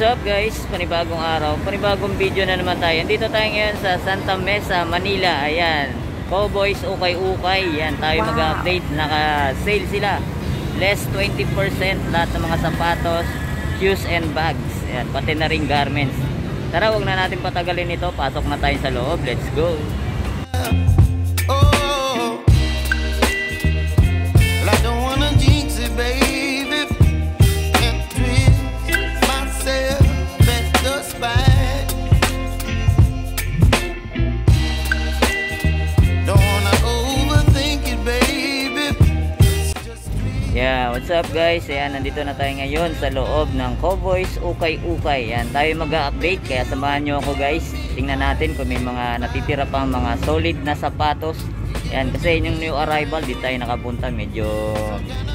what's up guys? Panibagong araw, panibagong video na naman tayo. Dito tayo ngayon sa Santa Mesa, Manila. Ayan, Cowboys ukay-ukay. Yan, tayo Wow. mag-update. Naka-sale sila. Less 20% lahat ng mga sapatos, shoes and bags. Ayan, pati na rin garments. Tara, wag na natin patagalin ito. Pasok na tayo sa loob. Let's go. Up guys? Ayan, nandito na tayo ngayon sa loob ng Cowboys Ukay-Ukay. Ayan, tayo mag-update kaya samahan nyo ako guys. Tingnan natin kung may mga natitira pang mga solid na sapatos. Ayan, kasi yung new arrival, di tayo nakapunta. Medyo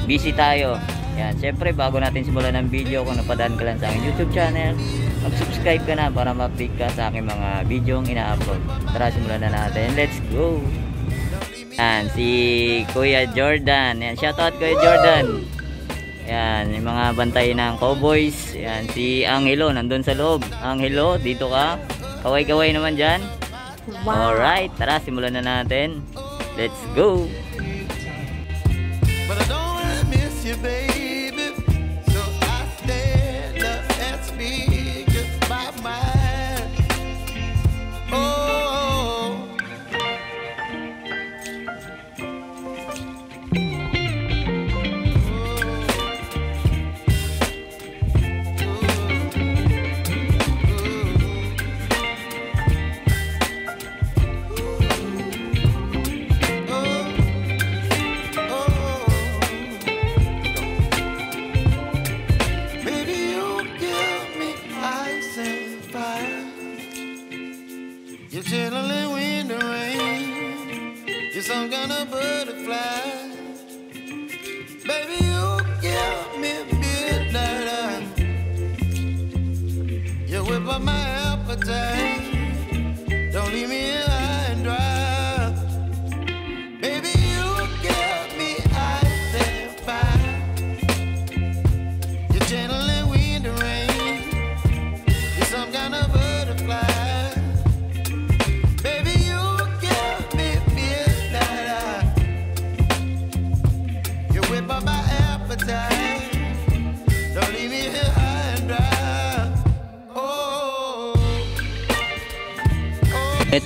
busy tayo. Ayan, syempre bago natin simulan ng video, kung napadaan ka lang sa aking YouTube channel, mag-subscribe ka na para ma-update ka sa aking mga video ang ina-upload. Tara, simulan na natin. Let's go! Yan, si Kuya Jordan. Yan, shoutout Kuya Jordan. Yan, yung mga bantay ng Cowboys. Yan, si Angelo, nandun sa loob. Angelo, dito ka. Kaway-kaway naman dyan. Wow. Alright, tara, simulan na natin. Let's go! But I don't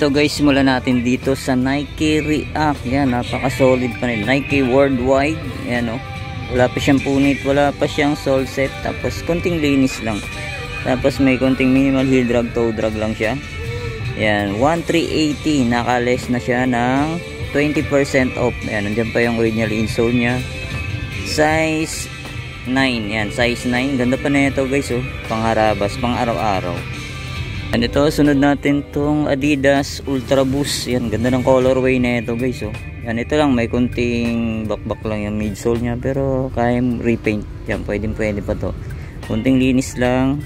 Ito guys, simulan natin dito sa Nike React. Yan, napaka-solid pa nila. Nike Worldwide. Yan o. Wala pa siyang punit, wala pa siyang sole set. Tapos konting linis lang. Tapos may konting minimal heel drag, toe drag lang siya. Yan, 1380. Nakales na siya ng 20% off. Yan, nandiyan pa yung original insole niya. Size 9. Yan, size 9. Ganda pa na ito guys oh. Pangharabas, pang araw-araw. Ano ito, sunod natin tong Adidas Ultra Boost. Yan, ganda ng colorway na ito guys. Oh. Yan, ito lang, may kunting bakbak lang yung midsole niya. Pero kaya repaint. Yan, pwedeng pwede pa to. Kunting linis lang.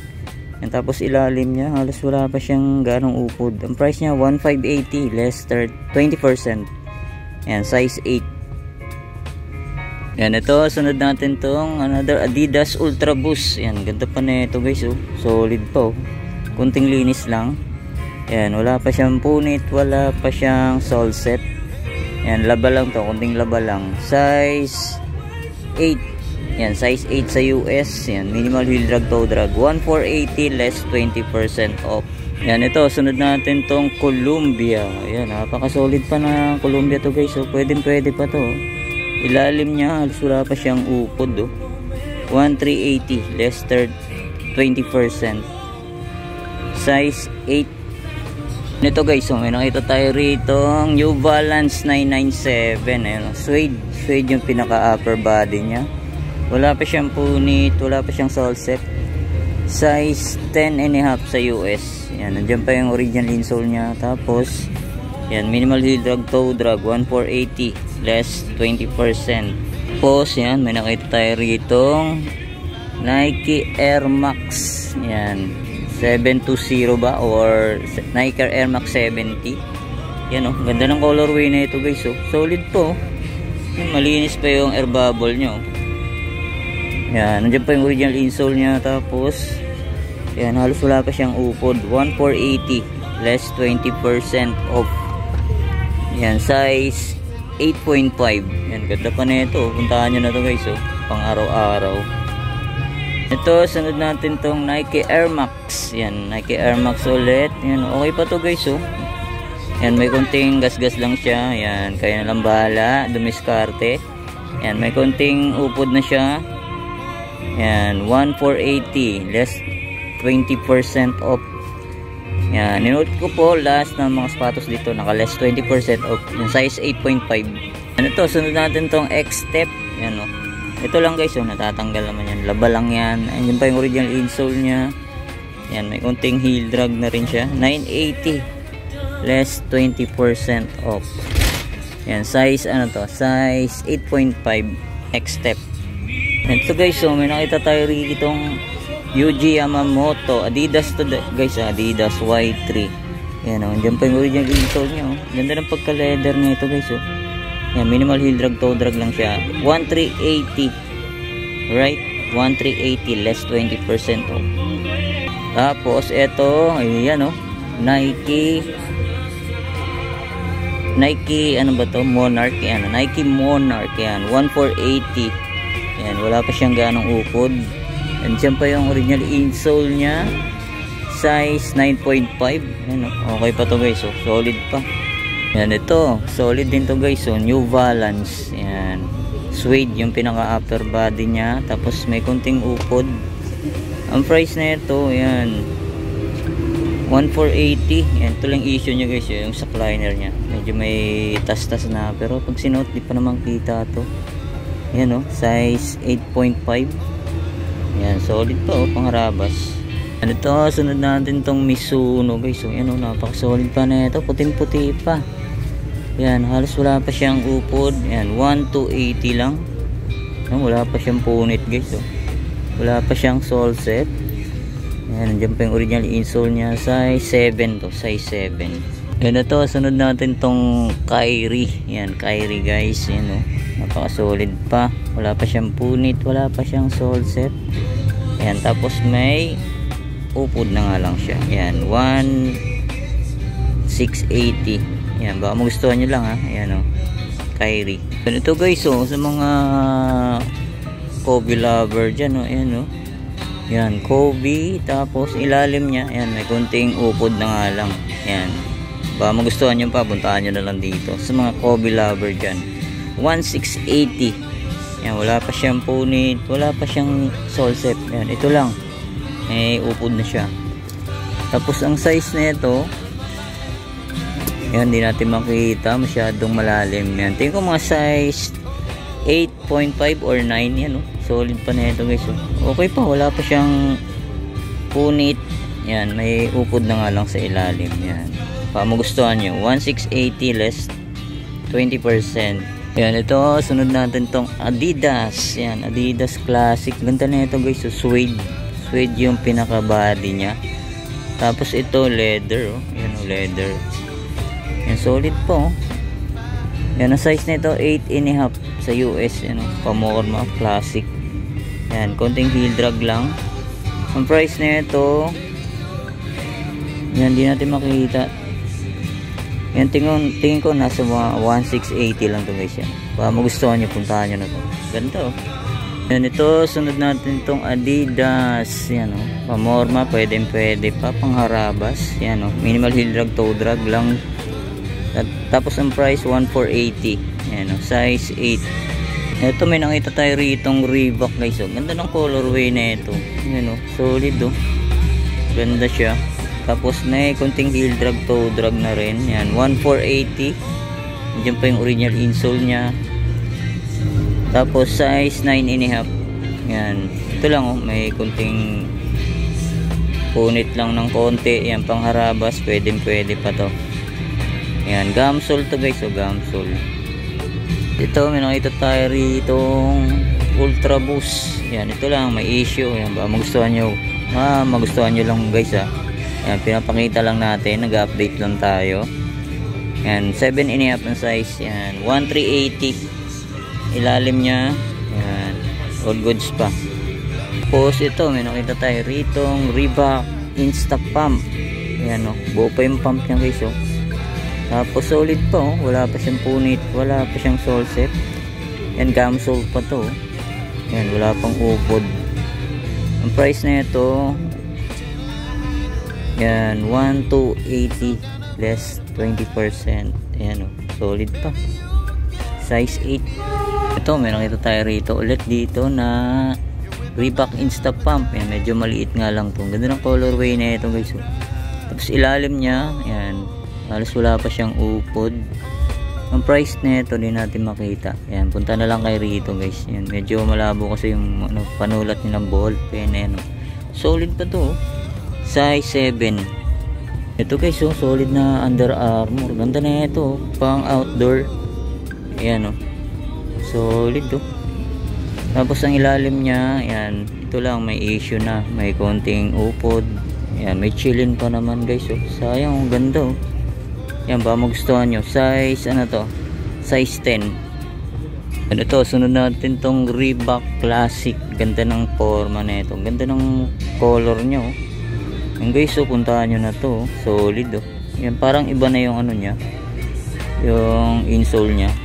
Yan, tapos ilalim niya, halos wala pa siyang ganong upod. Ang price niya, 1,580 less thir- 20%. Yan, size 8. Yan, ito, sunod natin tong another Adidas Ultra Boost. Yan, ganda pa na ito guys. Oh. Solid pa oh. Kunting linis lang. Yan, wala pa siyang punit, wala pa siyang sole set. Yan, laba lang to, kunting laba lang. Size 8. Yan, size 8 sa US. Yan, minimal wheel drag, toe drag. 1,480 less 20% off. Yan, ito, sunod natin tong Columbia. Yan, napaka-solid pa na Columbia to guys. So, pwede pwede pa to. Ilalim niya, halos wala pa siyang upod. Oh. 1,380 less third 20%. Size 8. Nito guys, so may nakita tayo rito New Balance 997. Ayun, oh, suede. Suede yung pinaka upper body niya. Wala pa siyang punit, wala pa siyang sole set. Size 10 and a half sa US. Yan, nandiyan pa yung original insole niya. Tapos, yan, minimal heel drag, toe drag, 1480, less 20%. Tapos, yan, may nakita tayo rito Nike Air Max. Yan, 720 ba? Or Nike Air Max 70. Yan oh, ganda ng colorway na ito guys oh. Solid po. oh. Malinis pa yung air bubble nyo. Yan, nandiyan pa yung original insole niya. Tapos, Yan, halos wala pa siyang upod. 1,480. Less 20% off. Yan, size 8.5. Yan, ganda pa na ito. Puntahan nyo na to guys, oh. Pang araw-araw. Ito, sunod natin tong Nike Air Max. Yan, Nike Air Max ulit. Yan, okay pa to guys, oh. Yan, may konting gas-gas lang siya. Yan, kaya na lang bahala. Dumiskarte. Yan, may konting upod na siya. Yan, 1,480. Less 20% off. Yan, ninote ko po last ng mga sapatos dito. Naka less 20% off. Yung size 8.5. Ano to, sunod natin tong X-Step. Yan o. Ito lang guys, oh, natatanggal naman yan. Laba lang yan. Ayun pa yung original insole niya. Yan, may konting heel drag na rin siya. 980 less 20% off. Yan, size ano to? Size 8.5 X-Step. Ito guys, so may nakita tayo rin itong Yuji Yamamoto. Adidas to guys, ah, Adidas Y3. Yan o, oh, dyan pa yung original insole niya. Oh. Ganda ng pagka-leather niya ito guys. Oh. Yan, minimal heel drag, toe drag lang siya. 1380. Right? 1380 less 20% off. Tapos, ito, ayan. Oh, Nike. Nike ano ba to? Monarch yan. Nike Monarch yan. 1480 yan wala pa siyang ganong upod and dyan pa yung original insole nya size 9.5 yan okay pa to guys so solid pa yan ito. Solid din to guys. So New Balance yan. Suede yung pinaka upper body nya tapos may konting upod ang price na ito yan. 1480 yan ito lang issue nyo guys. Yung sa liner nya medyo may tas-tas na. Pero pag sinuot di pa naman kita to. Yan oh, size 8.5 yan solid pa oh, pangharabas ano to sunod natin tong Mizuno guys so yan o oh, napak solid pa na ito puting puti pa yan halos wala pa siyang upod yan 1 to 80 lang yan, wala pa siyang punit guys oh. wala pa siyang sol set Ayan, nandiyan pa yung original insole niya. Size 7 to. Size 7. Yan na to. Sunod natin tong Kyrie. Yan, Kyrie guys. Yan o. Oh. Napaka-solid pa. Wala pa siyang punit. Wala pa siyang sole set. Ayan, tapos may upod na nga lang siya. Yan, 1,680. Yan, baka magustuhan nyo lang ha. Ayan o. Oh. Kyrie. Ganito guys o. Oh, sa mga Kobe lover dyan o. Ayan o. Oh yan, Kobe. Tapos ilalim niya, yan, may kunting upod na nga lang. Yan. Baka magustuhan nyo pa, puntaan nyo na lang dito. Sa mga Kobe lover dyan. 1680. Yan, wala pa siyang punit. Wala pa siyang sole set. Yan, ito lang. May upod na siya. Tapos ang size na ito, yan, hindi natin makita. Masyadong malalim. Yan, tingin ko mga size 8.5 or 9 yan oh. solid pa na ito guys oh. okay pa wala pa siyang punit yan may upod na nga lang sa ilalim yan pa magustuhan nyo 1680 less 20% yan ito sunod natin tong adidas yan adidas classic ganda na ito guys so suede suede yung pinaka body nya tapos ito leather oh. yan oh leather. Yan solid po oh. yan ang size nito 8 and a half sa US ano, pamorma classic. Yan konting heel drag lang. Ang price na ito yan di natin makikita. Yan tingin, tingin ko nasa mga 1680 lang to guys yan. Baka magustuhan nyo puntahan nyo na to. Ganito oh. Yan ito sunod natin itong adidas yan o oh. pamorma pwede pwede pa pangharabas yan o oh. minimal heel drag toe drag lang at, tapos ang price 1480 Ayan o, size 8. Ito may nakita tayo ritong Reebok guys. Oh. Ganda ng colorway na ito. Ayan o, solid o. Oh. Ganda siya. Tapos may konting heel drag toe drag na rin. Yan, 1480. Diyan pa yung original insole niya. Tapos size 9 and a half. Yan. Ito lang oh, may konting punit lang ng konti. Yan, pangharabas. Pwede pwede pa to. Yan, gamsol to guys. O, oh, gamsol ito may nakita tayo rito ultra boost yan ito lang may issue yan ba magustuhan nyo ah, magustuhan nyo lang guys ah yan pinapakita lang natin nag update lang tayo yan 7 and a half ang size yan 1380 ilalim nya yan all goods pa Tapos ito, may nakita tayo ritong Reebok Insta Pump. Ayan o, buo pa yung pump niya guys o. Tapos solid pa o, wala pa siyang punit, wala pa siyang sole set. Yan, gamsole pa to. Yan, wala pang upod. Ang price na ito, yan, 1 to 80 less 20%. Ayan o, solid pa. Size 8. Ito, may nakita tayo rito ulit dito na Reebok Insta Pump. Yan, medyo maliit nga lang to. Ganda ng colorway na ito guys. Tapos ilalim niya, yan, halos wala pa siyang upod. Ang price na ito, di natin makita. Yan, punta na lang kay Rito guys. Yan, medyo malabo kasi yung ano, panulat nilang ball pen. Yan, oh. Solid pa to. oh. Size 7. Ito guys, oh, solid na Under Armour. Ganda na ito, pang outdoor. Ayan oh. Solid oh. Tapos ang ilalim niya, ayan, ito lang may issue na, may konting upod. Ayan, may chillin pa naman guys oh. Sayang, ang ganda oh. Yan ba magustuhan nyo? Size ano to? Size 10. Ano to? Sunod natin tong Reebok Classic. Ganda ng forma na ito. Ganda ng color niya oh. Yan guys, oh, puntahan nyo na to. oh. Solid oh. Yan, parang iba na yung ano niya. Yung insole niya.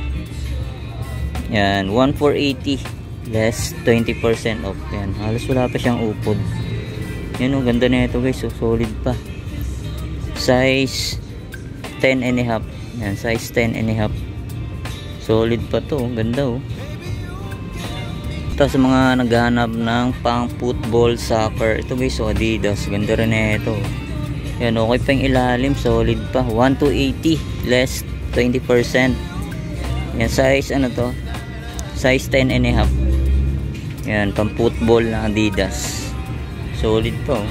Yan, 1480 less 20% off. Yan, halos wala pa siyang upod. Yan oh, ganda na ito guys. Oh, solid pa. Size 10 and a half. Yan, size 10 and a half. Solid pa to. oh. Ganda oh. Ito sa mga naghahanap ng pang football, soccer. Ito guys, oh, Adidas. Ganda rin na ito. Yan, okay pa yung ilalim. Solid pa. 1 to 80. Less 20%. Yan, size ano to? Size 10 and a half. Yan, pang football na Adidas. Solid oh.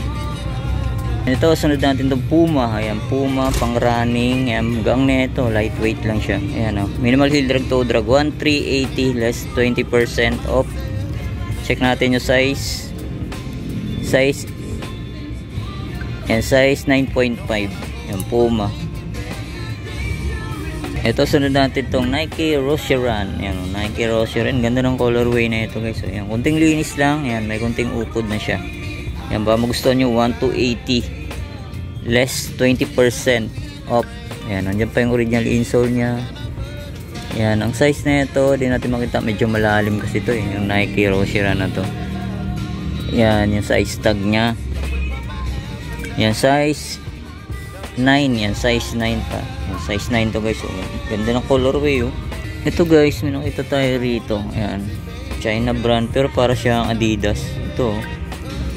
Ito, sunod natin itong Puma. Ayan, Puma, pang running. Ayan, gang na ito. Lightweight lang siya. Ayan, oh. Minimal heel drag toe drag. 1,380 less 20% off. Check natin yung size. Size. Ayan, size 9.5. Ayan, Puma. Ito, sunod natin itong Nike Rosheran. Ayan, oh, Nike Rosheran. Ganda ng colorway na ito, guys. Ayan, kunting linis lang. Ayan, may kunting upod na siya. Yan ba magustuhan nyo 1 to 80 less 20% off. Yan, nandiyan pa yung original insole niya. Yan, ang size na ito, di natin makita medyo malalim kasi ito eh, yung Nike Roshira na to. Yan, yung size tag niya. Yan, size 9, yan, size 9 pa. Yan, size 9 to guys. Oh. Ganda ng colorway oh. Ito guys, may nakita tayo rito. Yan, China brand pero para siyang Adidas. Ito oh.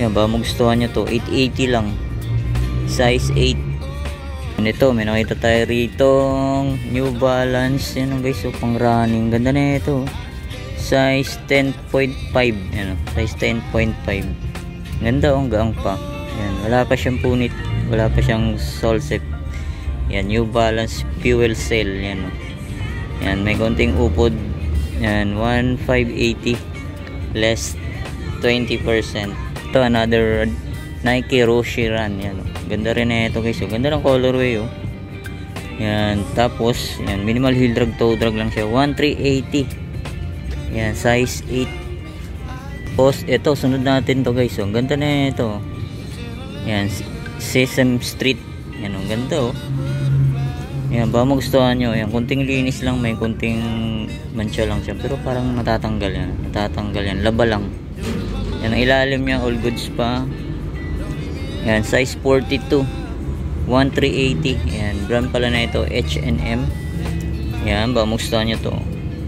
Yan ba, magustuhan nyo to. 880 lang. Size 8. Yan ito, may nakita tayo rito. New Balance. Yan oh, guys, oh, pang running. Ganda na ito. Size 10.5. Yan oh, size 10.5. Ganda oh, ang gaang pa. Yan, wala pa siyang punit. Wala pa siyang sole set. Yan, New Balance Fuel Cell. Yan oh. Yan, may konting upod. Yan, 1,580 less 20% ito another Nike Roshiran yan oh. ganda rin na ito guys oh. ganda ng colorway oh yan tapos yan minimal heel drag toe drag lang siya 1380 yan size 8 post ito sunod natin to guys oh. ganda na ito yan Sesame Street yan oh ganda oh yan ba magustuhan nyo yan kunting linis lang may kunting mancha lang siya pero parang natatanggal yan natatanggal yan laba lang yan ang ilalim niya, all goods pa. Yan, size 42. 1380. Yan, brand pala na ito, H&M. Yan, ba gusto niyo to.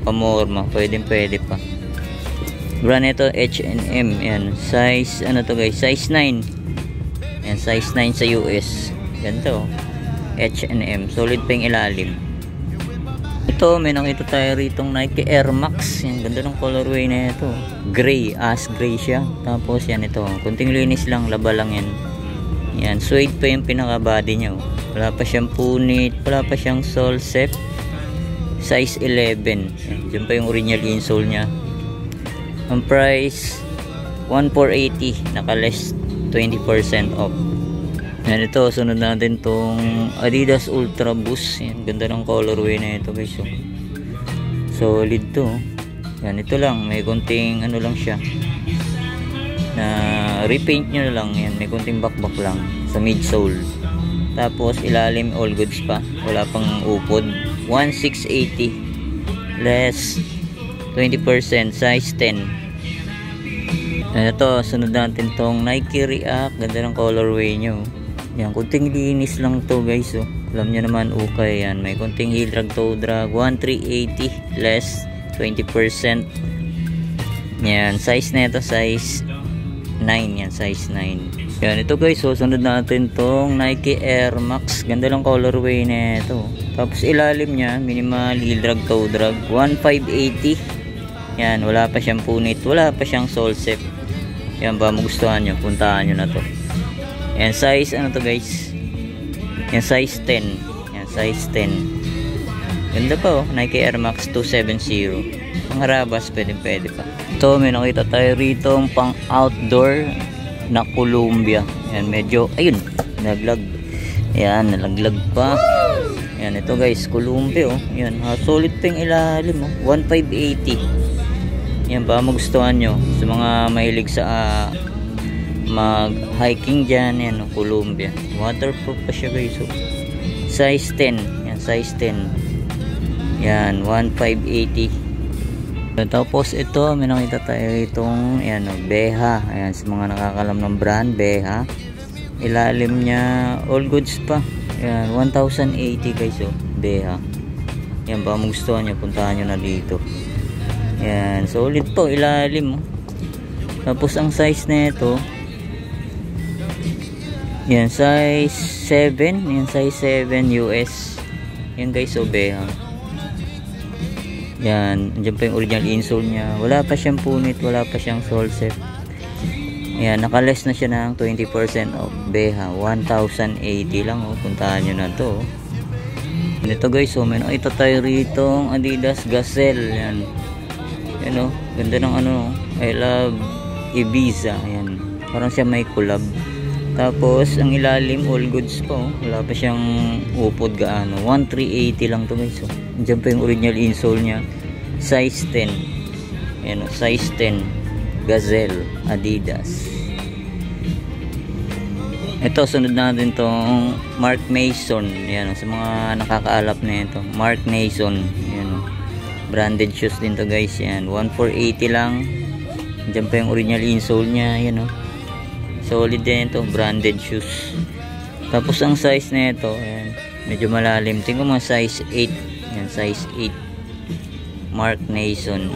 Pamorma, pwede pwede pa. Brand ito, H&M. Yan, size, ano to guys, size 9. Yan, size 9 sa US. Ganito, H&M. Solid pa yung ilalim. Ito, may nakita tayo ritong Nike Air Max. Yan, ganda ng colorway na ito. Gray, as gray siya. Tapos yan ito, kunting linis lang, laba lang yan. Yan, suede pa yung pinaka body niya. oh. Wala pa siyang punit, wala pa siyang sole set. Size 11. Yan, dyan pa yung original insole niya. Ang price, 1,480. Naka less 20% off. Yan ito, sunod natin tong Adidas Ultra Boost. Yan, ganda ng colorway na ito guys. Oh. Solid to. Yan, ito lang. May konting ano lang siya. na repaint nyo lang yan may kunting bakbak lang sa midsole tapos ilalim all goods pa wala pang upod 1680 less 20% size 10 ito, sunod natin tong Nike React. Ganda ng colorway nyo. Yan, kunting linis lang to guys. Oh. Alam nyo naman, okay yan. May kunting heel drag, toe drag. 1380 less 20%. Yan, size na ito, size 9. Yan, size 9. Yan, ito guys, so sunod natin tong Nike Air Max. Ganda ng colorway na ito. Tapos ilalim niya, minimal heel drag, toe drag. 1580. Yan, wala pa siyang punit. Wala pa siyang sole set. Yan ba magustuhan nyo, puntahan nyo na to. Yan, size ano to guys? Yan, size 10. Yan, size 10. Ganda pa oh, Nike Air Max 270. Pang harabas, pwede pwede pa. Ito, may nakita tayo rito pang outdoor na Columbia. Yan, medyo, ayun, naglag. Yan, nalaglag pa. Yan, ito guys, Columbia oh. Yan, ha, solid pa yung ilalim oh. 1580. Yan ba magustuhan nyo sa mga mahilig sa uh, mag-hiking dyan. Yan, no, Columbia. Waterproof pa siya guys. So, size 10. Yan, size 10. Yan, 1580. Tapos ito, may nakita tayo itong yan, no, Beha. Ayan, sa mga nakakalam ng brand, Beha. Ilalim niya, all goods pa. Yan, 1080 guys. Oh, Beha. Yan ba, magustuhan nyo, puntahan nyo na dito. Yan, solid po ilalim. oh. Tapos ang size nito Yan, size 7. Yan, size 7 US. Yan guys, obeha. Yan, andyan pa yung original insole niya. Wala pa siyang punit, wala pa siyang sole set. Yan, nakaless na siya ng 20% off. Beha, 1,080 lang. Oh. Puntahan nyo na to. Oh. Ito guys, oh, may nakita tayo rito Adidas Gazelle. Yan. Yan oh, ganda ng ano, I love Ibiza. Ayan. Parang siya may collab. Tapos, ang ilalim, all goods pa oh. Wala pa siyang upod gaano. 1380 lang to guys. Oh. Diyan pa yung original insole niya. Size 10. Ayan oh, size 10. Gazelle, Adidas. Ito, sunod natin tong Mark Mason. Ayan, oh, sa mga nakakaalap na ito. Mark Mason. Ayan, oh branded shoes din to guys yan. 1480 lang. Dyan pa yung original insole nya yan o oh. solid din ito branded shoes. Tapos ang size na ito yan, medyo malalim. Tingnan mo size 8 yan size 8 Mark Nason.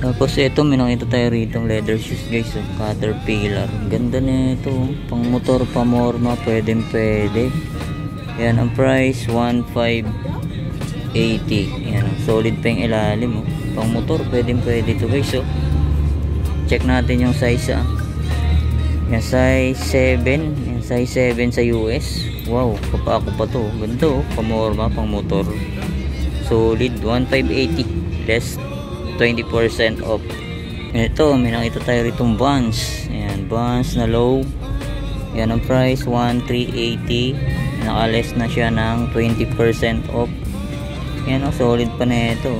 Tapos ito may nakita tayo rito leather shoes guys oh. caterpillar. Ganda na ito oh. pang motor pa morma pwede pwede yan ang price 1.5 80 yan solid pa yung ilalim oh. pang motor pwede pwede to guys so oh. check natin yung size ah. Yan size 7 yan size 7 sa US wow kapako pa to. Ganda oh. Pamorma pang motor. Solid 1580 less 20% off. Ito may nakita tayo ritong Vans yan Vans na low. Yan ang price 1380 nakaless na siya ng 20% off yan o, oh, solid pa na ito.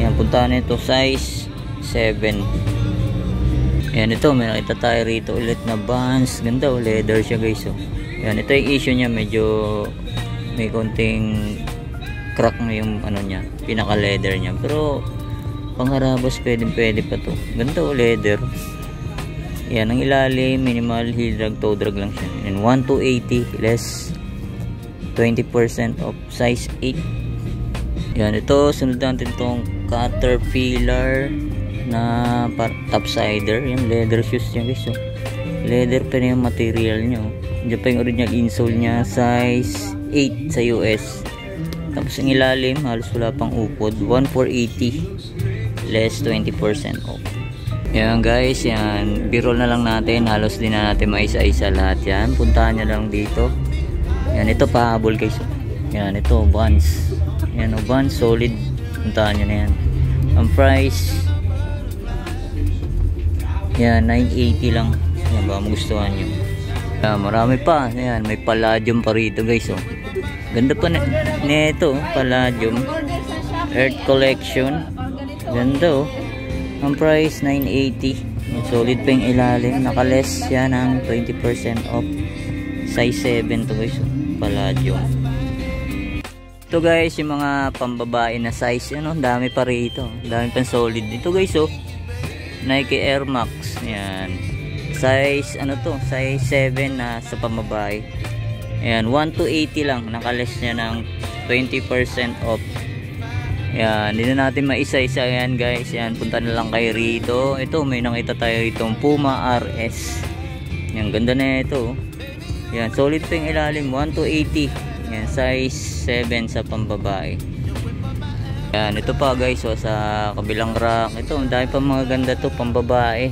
Yan, puntahan nito size 7. Yan, ito, may nakita tayo rito ulit na bands. Ganda o, oh, leather siya guys o. Oh. Yan, ito yung issue niya, medyo may konting crack na yung ano niya, pinaka leather niya. Pero, pangharabos pwede pwede pa to. Ganda o, leather. Yan, ang ilalim, minimal heel drag, toe drag lang siya. And 1 to 80 less 20% off size 8 yan ito sunod natin itong caterpillar na topsider. Yung leather shoes yan guys oh. leather pa yung material nyo dyan pa yung original insole nya size 8 sa US tapos ang ilalim halos wala pang upod. 1480 less 20% off. Yan guys yan. Birol na lang natin. Halos din na natin maisa-isa lahat yan. Puntahan nyo lang dito yan, ito pahabol guys. Yan, ito, bonds. Yan, o, bonds, solid. Puntahan nyo na yan. Ang price, yan, 980 lang. Yan, ba magustuhan nyo. Yan, marami pa. Yan, may palladium pa rito guys, oh. Ganda pa na, nito, palladium. Earth collection. Ganda, oh. Ang price, 980. Solid pa yung ilalim. Naka-less siya ng 20% off. Size 7 to guys. Palladium. Ito guys, yung mga pambabae na size. Ano, dami pa rito. Dami pang solid. Ito guys, oh. Nike Air Max. Yan. Size, ano to? Size 7 na sa pambabae. Ayan, 1 to 80 lang. Naka-less niya ng 20% off. Yan, hindi na natin maisa-isa yan guys. Yan, punta na lang kayo rito. Ito, may nakita tayo itong Puma RS. Yan, ganda na ito. Yan, solid pa yung ilalim. 1 to 80. Yan, size 7 sa pambabae. Yan, ito pa guys, oh, sa kabilang rack. Ito, ang dami pa mga ganda to, pambabae.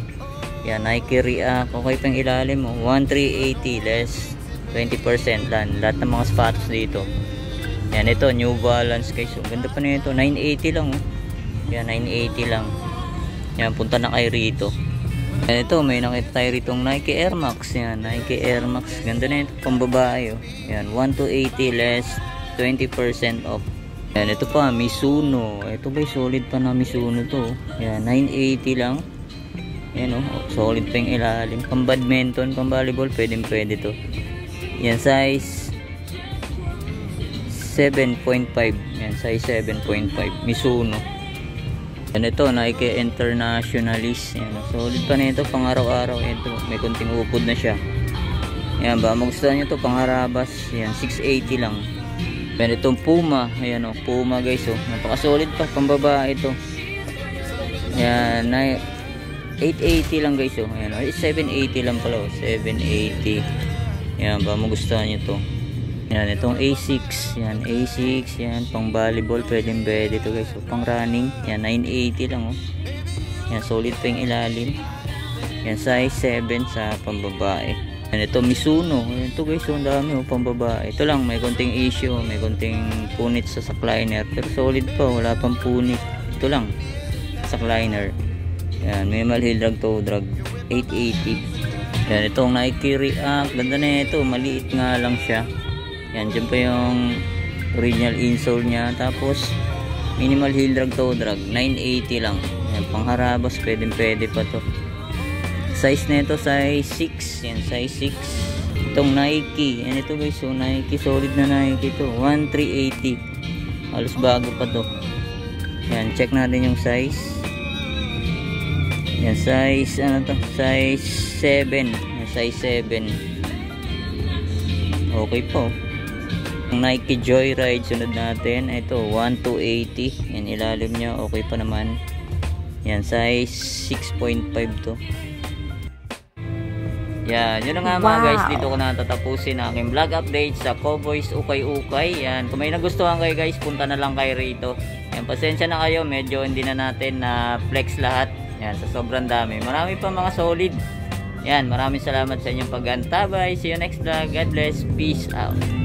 Yan, Nike React. Okay pa yung ilalim mo. 1,380 less 20% lang. Lahat ng mga sapatos dito. Yan, ito, New Balance guys. Ang ganda pa nito. 980 lang. Oh. Yan, 980 lang. Yan, punta na kayo rito. Ito, may nakita tayo rito Nike Air Max. Yan, Nike Air Max. Ganda na ito, pambabae. Oh. Yan, 1 to 80 less 20% off. Yan, ito pa, Mizuno. Ito ba, solid pa na Mizuno to. oh. Yan, 980 lang. Yan, oh, solid pa yung ilalim. Pang badminton, pang volleyball, pwede pwede to. Yan, size 7.5 yan size 7.5 Mizuno yan ito Nike Internationalist yan solid pa nito pang araw-araw. Ito may kunting upod na siya. Yan ba magustuhan nyo to pang harabas yan 680 lang. Yan itong Puma ayan o Puma guys o napaka solid pa pang babae ito. Yan na 880 lang guys o ayan o 780 lang pala o 780 yan ba magustuhan nyo to yan, itong A6. Yan, A6. Yan, pang volleyball. Pwedeng pwede ito guys. So, pang running. Yan, 980 lang oh. Yan, solid pa yung ilalim. Yan, size 7 sa pambabae. Yan, ito Mizuno. Yan, ito guys, oh, ang dami oh, pambabae. Ito lang, may konting issue. May konting punit sa sackliner. Pero solid pa, wala pang punit. Ito lang, sackliner. Yan, may malhil drag to drag. 880. Yan, itong Nike React. Ganda na ito. Maliit nga lang siya. Yan, dyan pa yung original insole niya. Tapos, minimal heel drag toe drag. 980 lang. Yan, pangharabas. Pwede pwede pa to. Size nito size 6. Yan, size 6. Itong Nike. Yan ito guys. So, Nike. Solid na Nike ito. 1380. Halos bago pa to. Yan, check natin yung size. Yan, size, ano to? Size 7. Yan, size 7. Okay po. Nike Joyride sunod natin. Ito 1 to 80. Yan ilalim niya. Okay pa naman. Yan size 6.5 to. Yan, yun na nga mga Wow. guys, dito ko na tatapusin ang aking vlog update sa Cowboys Ukay Ukay. Yan, kung may nagustuhan kayo guys, punta na lang kayo rito. Yan, pasensya na kayo, medyo hindi na natin na flex lahat. Yan, sa sobrang dami. Marami pa mga solid. Yan, maraming salamat sa inyong pag-antabay. See you next vlog. God bless. Peace out.